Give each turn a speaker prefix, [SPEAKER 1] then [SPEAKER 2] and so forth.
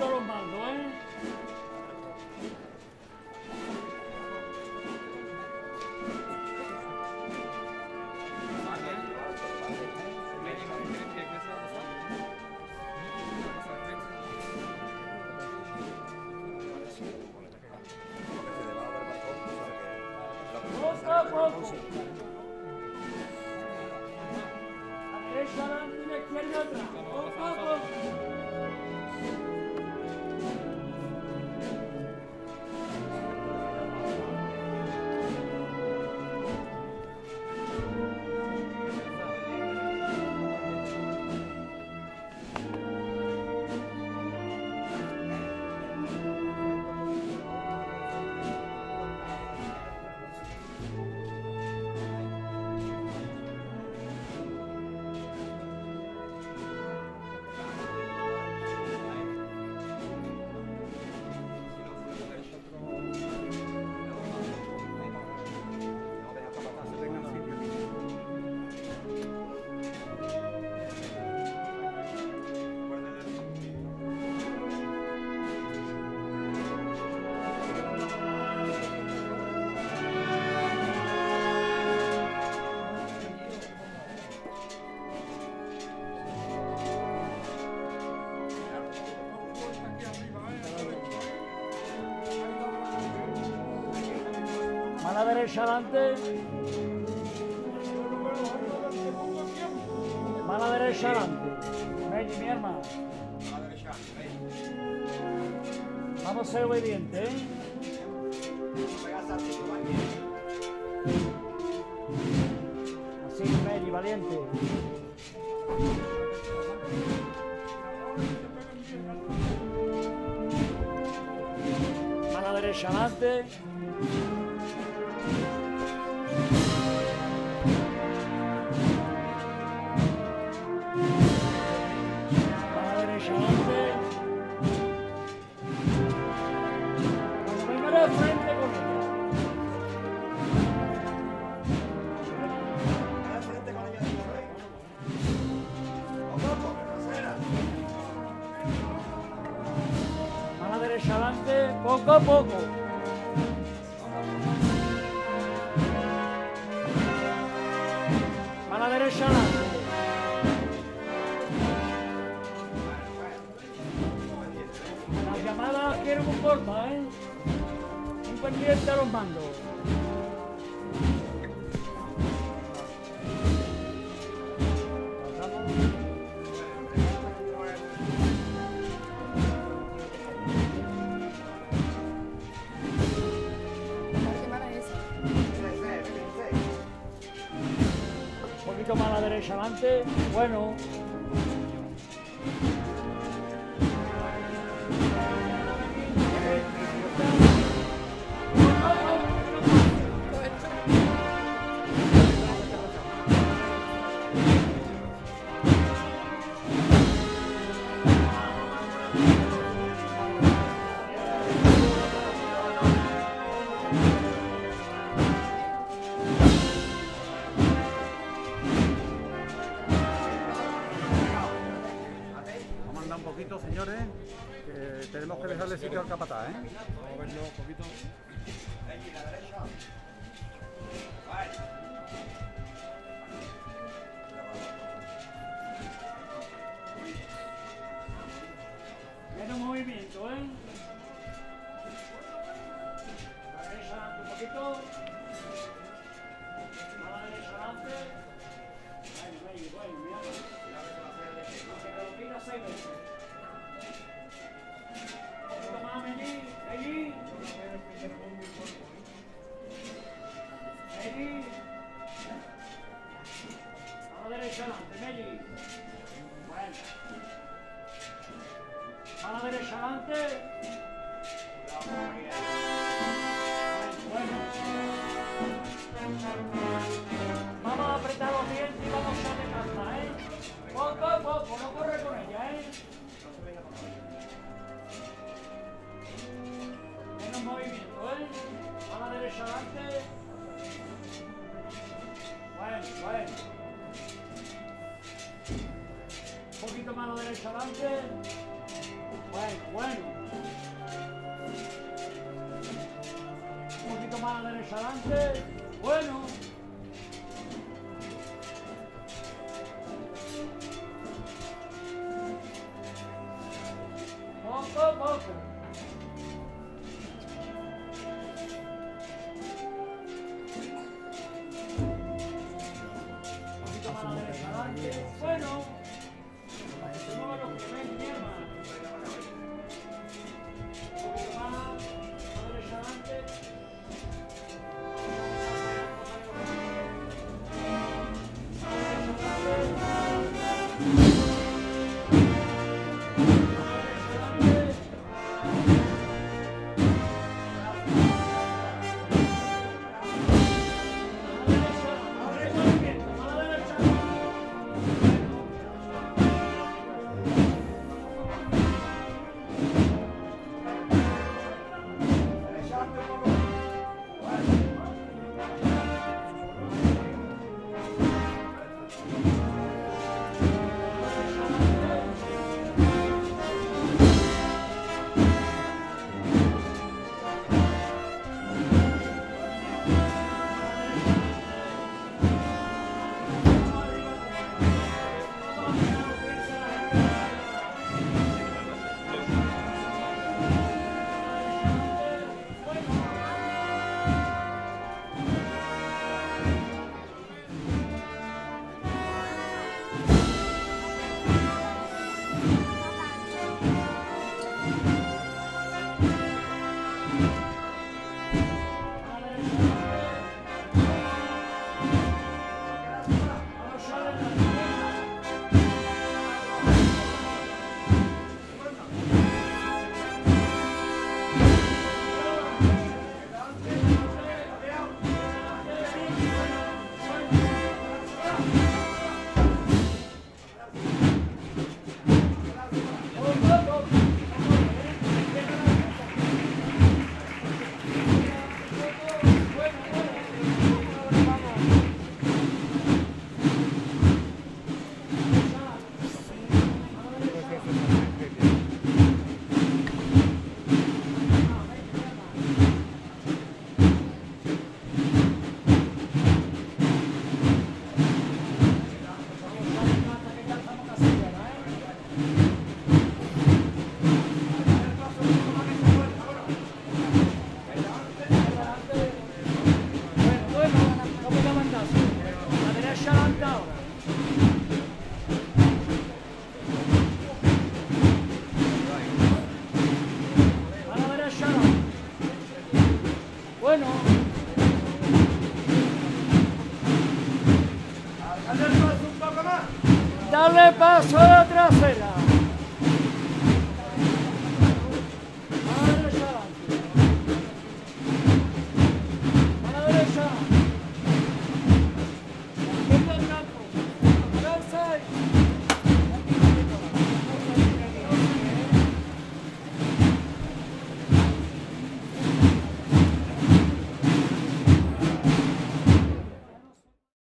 [SPEAKER 1] los mando, ¿eh? Thank you. Derecha adelante. Mano derecha adelante. Ven, mi hermano. Vamos a ser obedientes, ¿eh? Así, Mary, valiente. Mano derecha adelante. Adelante. Las llamadas quieren un forma, ¿eh? Un pendiente a los mandos. Poquito más a la derecha adelante. Bueno.
[SPEAKER 2] Vamos a andar un poquito, señores, que tenemos que dejarle sitio al capataz, ¿eh?
[SPEAKER 3] Vamos a verlo un poquito.
[SPEAKER 1] Vamos a apretar los dientes y vamos a dejarla, ¿eh? Poco poco, no corre con ella, ¿eh? Menos movimiento, ¿eh? A derecha adelante. Bueno, bueno. Un poquito más a la derecha adelante. Bueno, bueno. Un poquito más a la derecha adelante. Bueno. Dale paso a la trasera.